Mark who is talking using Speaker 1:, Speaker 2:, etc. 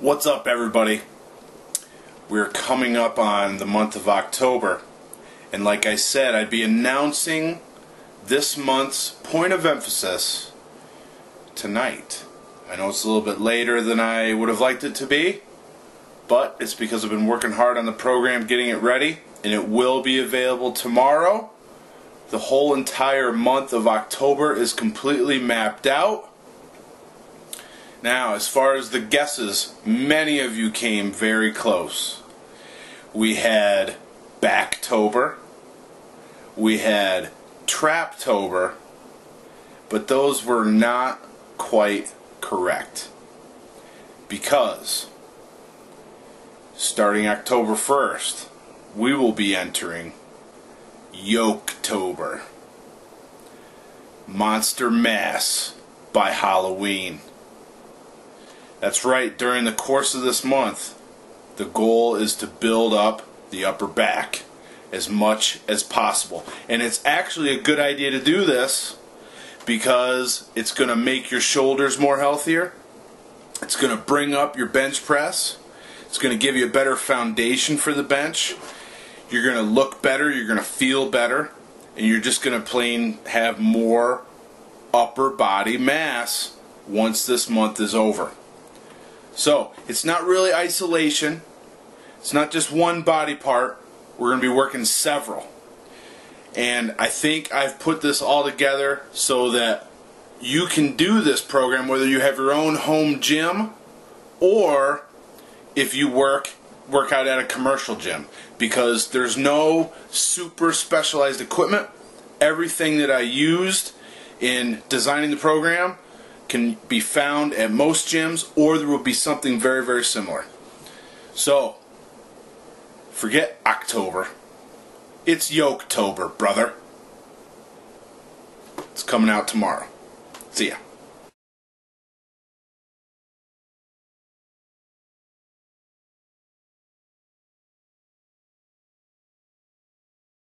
Speaker 1: What's up, everybody? We're coming up on the month of October, and like I said, I'd be announcing this month's point of emphasis tonight. I know it's a little bit later than I would have liked it to be, but it's because I've been working hard on the program getting it ready, and it will be available tomorrow. The whole entire month of October is completely mapped out. Now, as far as the guesses, many of you came very close. We had Backtober, we had Traptober, but those were not quite correct. Because starting October 1st, we will be entering Yoketober. Monster Mass by Halloween. That's right, during the course of this month, the goal is to build up the upper back as much as possible. And it's actually a good idea to do this because it's going to make your shoulders more healthier. It's going to bring up your bench press. It's going to give you a better foundation for the bench. You're going to look better, you're going to feel better, and you're just going to plain have more upper body mass once this month is over. So, it's not really isolation. It's not just one body part. We're going to be working several. And I think I've put this all together so that you can do this program whether you have your own home gym or if you work work out at a commercial gym because there's no super specialized equipment. Everything that I used in designing the program can be found at most gyms or there will be something very very similar. So, forget October. It's Yoketober, brother. It's coming out tomorrow. See ya.